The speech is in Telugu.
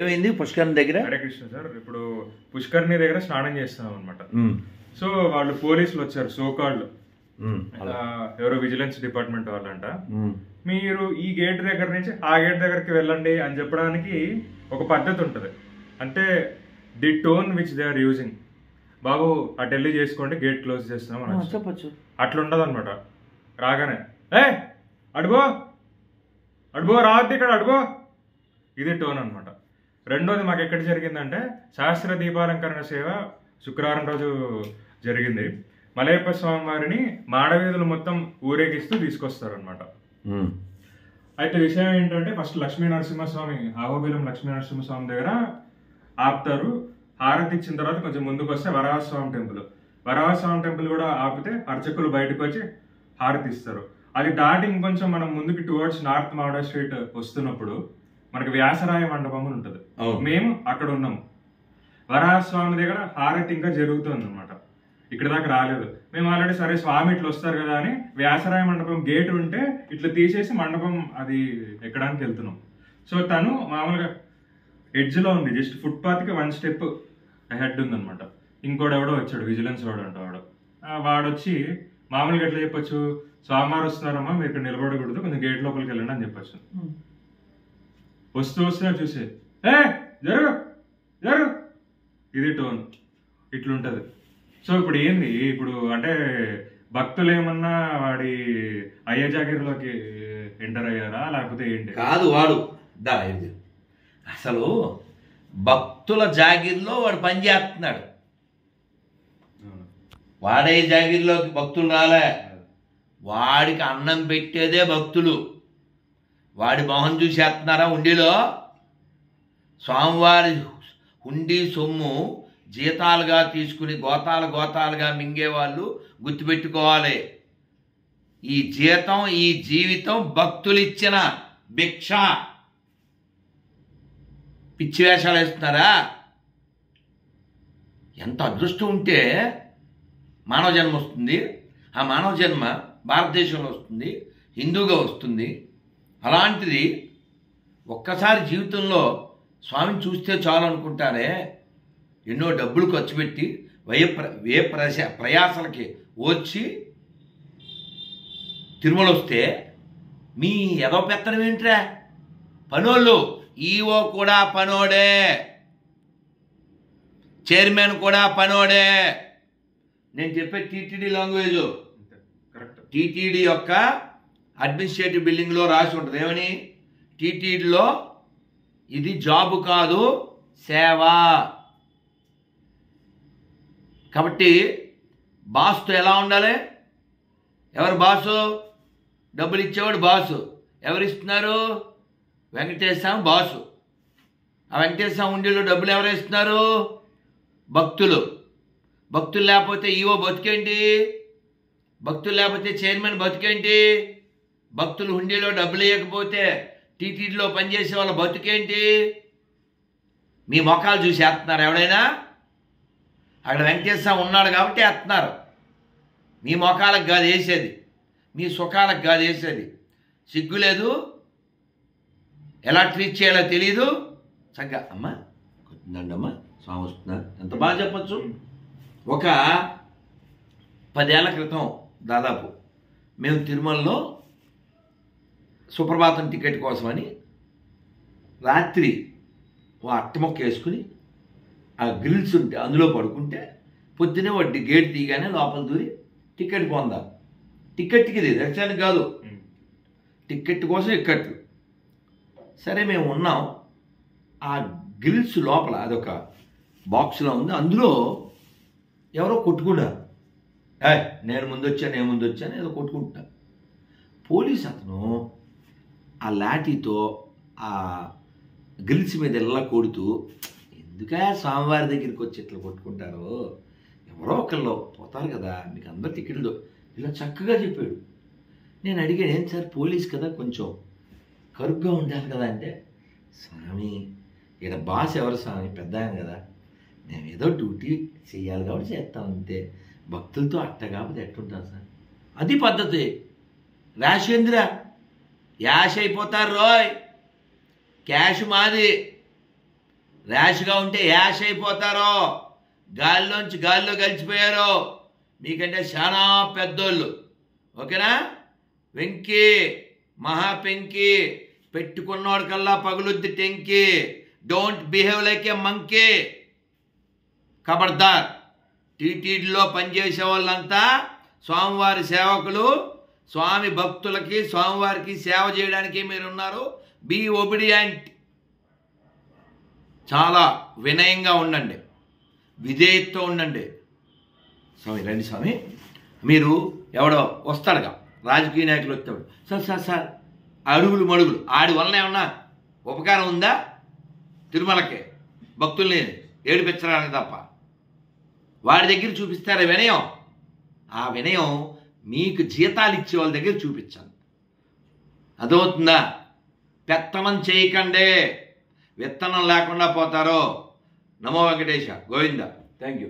ఏమైంది? పుష్కరం దగ్గర? హరే కృష్ణ సార్ ఇప్పుడు పుష్కర్ని దగ్గర స్నానం చేస్తున్నాం అనమాట సో వాళ్ళు పోలీసులు వచ్చారు సోకాళ్ళు. ఎవరో విజిలెన్స్ డిపార్ట్మెంట్ వాళ్ళంట. మీరు ఈ గేట్ దగ్గర నుంచి ఆ గేట్ దగ్గరికి వెళ్ళండి అని చెప్పడానికి ఒక పద్ధతి ఉంటుంది. అంటే the tone which they are using బాబు అటు వెళ్ళి చేసుకోండి గేట్ క్లోజ్ చేస్తున్నాం అని చెప్పొచ్చు అట్లా ఉండదు అనమాట రాగానే ఏ అడుగో అడుగో రావద్దు ఇక్కడ అడుగో. ఇది టోన్ అనమాట రెండోది మాకు ఎక్కడ జరిగిందంటే శాస్త్ర దీపాలంకరణ సేవ శుక్రవారం రోజు జరిగింది. మలయప్ప స్వామి వారిని మాడవీధులు మొత్తం ఊరేగిస్తూ తీసుకొస్తారు అనమాట అయితే విషయం ఏంటంటే ఫస్ట్ లక్ష్మీ నరసింహస్వామి ఆహోబిలం లక్ష్మీ నరసింహస్వామి దగ్గర ఆపుతారు. హారతి ఇచ్చిన తర్వాత కొంచెం ముందుకు వస్తే వరాహస్వామి టెంపుల్. వరాహస్వామి టెంపుల్ కూడా ఆపితే అర్చకులు బయటకు వచ్చి హారతి ఇస్తారు. అది దాటి ఇంకొంచెం మనం ముందుకి టువర్డ్స్ నార్త్ మాడా స్ట్రీట్ వస్తున్నప్పుడు మనకి వ్యాసరాయ మండపం అని ఉంటుంది. మేము అక్కడ ఉన్నాం. వరాహస్వామి దగ్గర హారతి ఇంకా జరుగుతుంది అనమాట ఇక్కడ దాకా రాలేదు. మేము ఆల్రెడీ సరే స్వామి ఇట్లా వస్తారు కదా అని వ్యాసరాయ మండపం గేట్ ఉంటే ఇట్లా తీసేసి మండపం అది ఎక్కడానికి వెళ్తున్నాం. సో తను మామూలుగా ఎడ్జ్లో ఉంది. జస్ట్ ఫుట్పాత్కి వన్ స్టెప్ హెడ్ ఉందన్నమాట. ఇంకోడు ఎవడో వచ్చాడు. విజిలెన్స్ వాడు అంట వాడు. ఆ, వాడు వచ్చి మామూలుగా ఎట్లా చెప్పొచ్చు? స్వామివారు వస్తున్నారమ్మా మీరు ఇక్కడ నిలబడకూడదు. కొంచెం గేట్ లోపలికి వెళ్ళండి అని చెప్పొచ్చు. వస్తూ వస్తూ చూసి. ఏ జరుగు జరుగు. ఇది టోన్. ఇట్లుంటది. సో ఇప్పుడు ఏంది? ఇప్పుడు అంటే భక్తులు ఏమన్నా వాడి అయ్య జాగిరిలోకి ఎంటర్ అయ్యారా? లేకపోతే ఏంటి? కాదు వాడు. దా అసలు భక్తుల జాగిర్లో వాడు పని చేస్తున్నాడు. వాడే జాగిర్లోకి భక్తులు రాలే. వాడికి అన్నం పెట్టేదే భక్తులు. వాడి మొహం చూసేస్తున్నారా ఉండిలో స్వామివారి హుండీ సొమ్ము జీతాలుగా తీసుకుని గోతాలు గోతాలుగా మింగేవాళ్ళు గుర్తుపెట్టుకోవాలి. ఈ జీతం ఈ జీవితం భక్తులిచ్చిన భిక్ష. పిచ్చి వేషాలు వేస్తున్నారా? ఎంత అదృష్టం ఉంటే మానవ జన్మ వస్తుంది. ఆ మానవ జన్మ భారతదేశంలో వస్తుంది హిందూగా వస్తుంది. అలాంటిది ఒక్కసారి జీవితంలో స్వామిని చూస్తే చాలు అనుకుంటారే ఎన్నో డబ్బులు ఖర్చు పెట్టి వయ ప్ర వే ప్రశ ప్రయాసలకి వచ్చి తిరుమల వస్తే మీ ఎదో పెత్తనం ఏంట్రా? పనోళ్ళు ఈఓ కూడా పనోడే. చైర్మన్ కూడా పనోడే. నేను చెప్పే టీటీడీ లాంగ్వేజ్. కరెక్ట్. టీటీడీ యొక్క అడ్మినిస్ట్రేటివ్ బిల్డింగ్లో రాసి ఉంటుంది. ఏమని? టీటీడీలో ఇది జాబు కాదు సేవ. కాబట్టి బాస్తో ఎలా ఉండాలి? ఎవరు బాసు? డబ్బులు ఇచ్చేవాడు బాసు. ఎవరు ఇస్తున్నారు? వెంకటేశ్వర బాసు. ఆ వెంకటేశ్వర ఉండిలో డబ్బులు ఎవరు ఇస్తున్నారు? భక్తులు. భక్తులు లేకపోతే ఈవో బతికేంటి? భక్తులు లేకపోతే చైర్మన్ బతికేంటి? భక్తులు హుండీలో డబ్బులు ఇవ్వకపోతే టీటీడీలో పనిచేసే వాళ్ళ బతుకేంటి? మీ మొఖాలు చూసి వేస్తున్నారు ఎవడైనా? అక్కడ వెంకటేశ్వర ఉన్నాడు కాబట్టి వేస్తున్నారు మీ మొఖాలకు కాదు వేసేది. మీ సుఖాలకు కాదు వేసేది. సిగ్గు లేదు? ఎలా ట్రీట్ చేయాలో తెలియదు చక్కగా అమ్మా కొట్టిందండమ్మా స్వామి వస్తున్నారు ఎంత బాగా చెప్పచ్చు? ఒక పదేళ్ళ క్రితం దాదాపు మేము తిరుమలలో సుప్రభాతం టికెట్ కోసమని రాత్రి ఓ అట్టమొక్క వేసుకుని ఆ గ్రిల్స్ ఉంటే అందులో పడుకుంటే పొద్దునే వడ్డీ గేట్ తీయగానే లోపల దూరి టికెట్ పొందాం టికెట్కి ఇది దర్శనానికి కాదు. టికెట్ కోసం ఇక్కట్లు సరే మేము ఉన్నాం. ఆ గ్రిల్స్ లోపల అదొక బాక్స్లో ఉంది. అందులో ఎవరో కొట్టుకున్నారు. ఏ నేను ముందు వచ్చాను నేను ముందు వచ్చాను ఏదో కొట్టుకుంటున్నా పోలీస్ అతను ఆ లాఠీతో ఆ గ్రిల్స్ మీద ఎలా కొడుతూ ఎందుకే స్వామివారి దగ్గరికి వచ్చి ఇట్లా కొట్టుకుంటారు? ఎవరో ఒకళ్ళు పోతారు కదా మీకు అందరు టికెట్లు ఇలా చక్కగా చెప్పాడు. నేను అడిగాను ఏం సార్ పోలీస్ కదా కొంచెం కరుగ్గా ఉండాలి కదా? అంటే స్వామి ఇక్కడ బాస్ ఎవరు స్వామి? పెద్ద ఆయన కదా. మేము ఏదో డ్యూటీ చేయాలి కాబట్టి చేస్తాం అంతే. భక్తులతో అట్ట కాబట్టి ఎట్టుంటాం సార్? అది పద్ధతి. రాశేంద్ర యాష్ అయిపోతారు రోయ్. క్యాష్ మాది. ర్యాష్గా ఉంటే యాష్ అయిపోతారో. గాలిలోంచి గాల్లో కలిసిపోయారో మీకంటే చాలా పెద్దోళ్ళు. ఓకేనా? వెంకీ మహా పెంకి పెట్టుకున్నోడికల్లా పగులుద్ది టెంకి. Don't behave like a monkey. ఖబర్దార్ టీటీడీలో పనిచేసే వాళ్ళంతా స్వామివారి సేవకులు స్వామి భక్తులకి స్వామివారికి సేవ చేయడానికి మీరు ఉన్నారు బీ ఒబిడియంట్ చాలా వినయంగా ఉండండి. విధేయతతో ఉండండి. స్వామి రండి స్వామి. మీరు ఎవడో వస్తాడుగా. రాజకీయ నాయకులు వచ్చాడు సార్ సార్ సార్ అడుగులు మడుగులు. ఆడి వలన ఏమన్నా ఉపకారం ఉందా? తిరుమలకి భక్తుల్ని ఏడిపించడానికి తప్ప. వాడి దగ్గర చూపిస్తారా వినయం? ఆ వినయం మీకు జీతాలు ఇచ్చే వాళ్ళ దగ్గర చూపించాలి అదవుతుందా పెత్తనం చేయకండే. విత్తనం లేకుండా పోతారో. నమో వెంకటేశ. గోవింద. Thank you